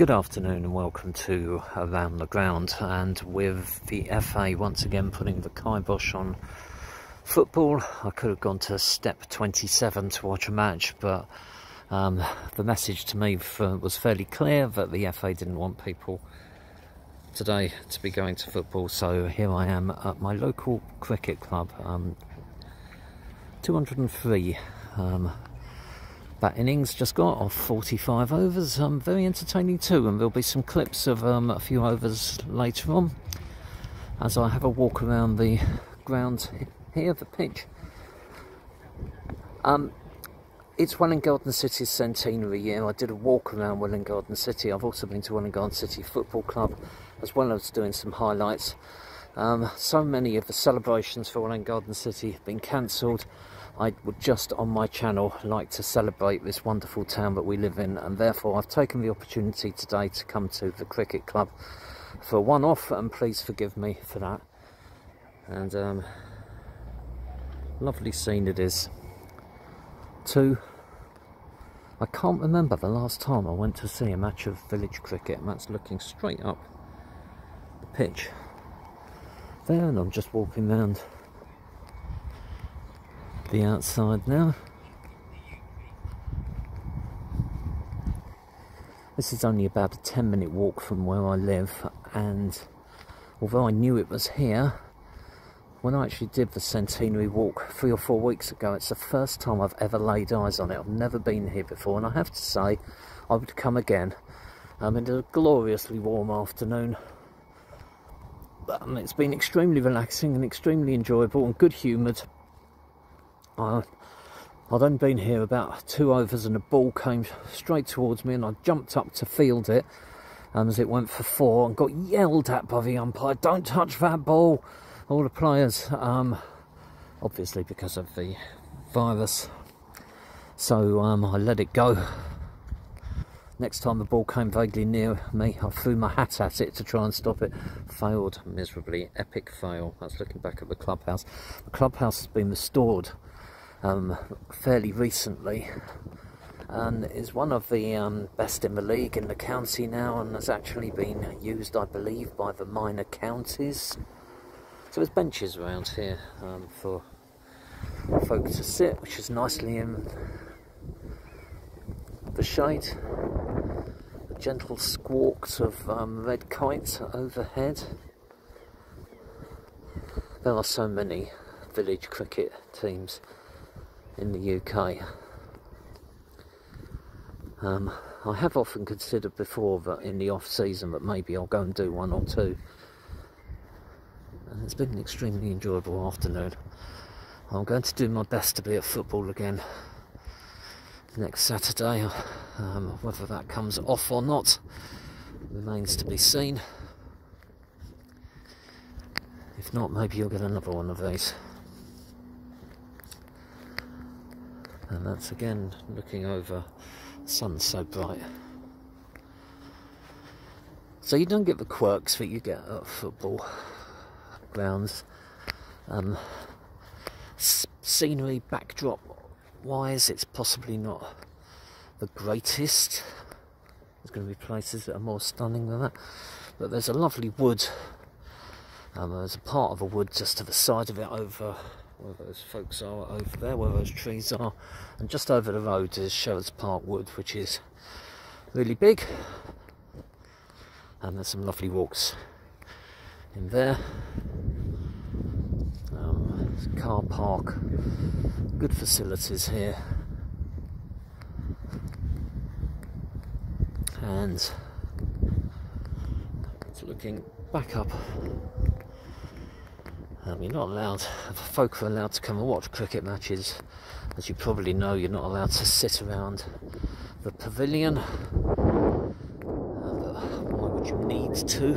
Good afternoon and welcome to Around the Ground and with the FA once again putting the kibosh on football I could have gone to step 27 to watch a match but um, the message to me for, was fairly clear that the FA didn't want people today to be going to football so here I am at my local cricket club. Um, 203 um, that innings just got off 45 overs. Um, very entertaining too, and there'll be some clips of um, a few overs later on as I have a walk around the ground here, the pitch. Um, it's Welwyn Garden City's centenary year. I did a walk around Welwyn Garden City. I've also been to Welwyn Garden City Football Club as well as doing some highlights. Um, so many of the celebrations for Welwyn Garden City have been cancelled. I would just on my channel like to celebrate this wonderful town that we live in and therefore I've taken the opportunity today to come to the cricket club for one off and please forgive me for that. And um, lovely scene it is. Two I can't remember the last time I went to see a match of village cricket and that's looking straight up the pitch there and I'm just walking around the outside now. This is only about a 10 minute walk from where I live and although I knew it was here, when I actually did the centenary walk three or four weeks ago, it's the first time I've ever laid eyes on it. I've never been here before and I have to say I would come again. Um, it's a gloriously warm afternoon. Um, it's been extremely relaxing and extremely enjoyable and good humoured. I, I'd only been here about two overs and a ball came straight towards me and I jumped up to field it um, as it went for four and got yelled at by the umpire, don't touch that ball, all the players, um, obviously because of the virus. So um, I let it go. Next time the ball came vaguely near me, I threw my hat at it to try and stop it. Failed miserably, epic fail. That's looking back at the clubhouse. The clubhouse has been restored um, fairly recently and is one of the um, best in the league in the county now and has actually been used I believe by the minor counties so there's benches around here um, for folk to sit which is nicely in the shade gentle squawks of um, red kites overhead there are so many village cricket teams in the UK. Um, I have often considered before that in the off season that maybe I'll go and do one or two. And it's been an extremely enjoyable afternoon. I'm going to do my best to be at football again next Saturday. Um, whether that comes off or not remains to be seen. If not, maybe you'll get another one of these. and that's again looking over sun's so bright so you don't get the quirks that you get at football grounds um, scenery backdrop wise it's possibly not the greatest there's going to be places that are more stunning than that but there's a lovely wood um, there's a part of a wood just to the side of it over where those folks are over there, where those trees are. And just over the road is Sherrards Park Wood, which is really big. And there's some lovely walks in there. Um, car park, good facilities here. And it's looking back up um, you're not allowed, folk are allowed to come and watch cricket matches. As you probably know, you're not allowed to sit around the pavilion. Uh, why would you need to,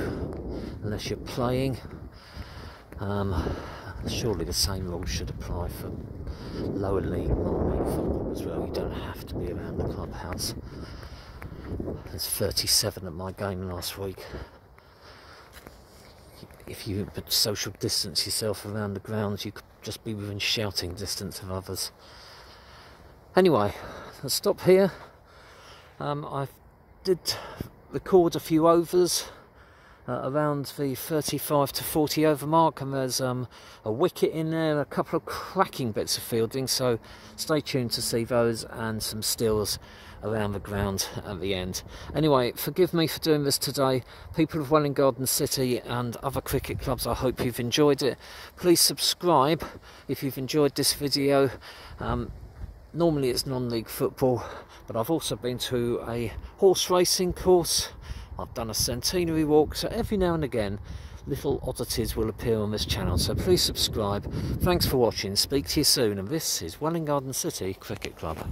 unless you're playing? Um, surely the same rules should apply for lower league, minor league football as well. You don't have to be around the clubhouse. There's 37 at my game last week if you social distance yourself around the grounds, you could just be within shouting distance of others. Anyway, let's stop here. Um, I did record a few overs uh, around the 35 to 40 over mark, and there's um, a wicket in there, a couple of cracking bits of fielding. So stay tuned to see those and some stills around the ground at the end. Anyway, forgive me for doing this today. People of Welwyn Garden City and other cricket clubs, I hope you've enjoyed it. Please subscribe if you've enjoyed this video. Um, normally it's non-league football, but I've also been to a horse racing course I've done a centenary walk, so every now and again little oddities will appear on this channel, so please subscribe. Thanks for watching, speak to you soon, and this is Welwyn Garden City Cricket Club.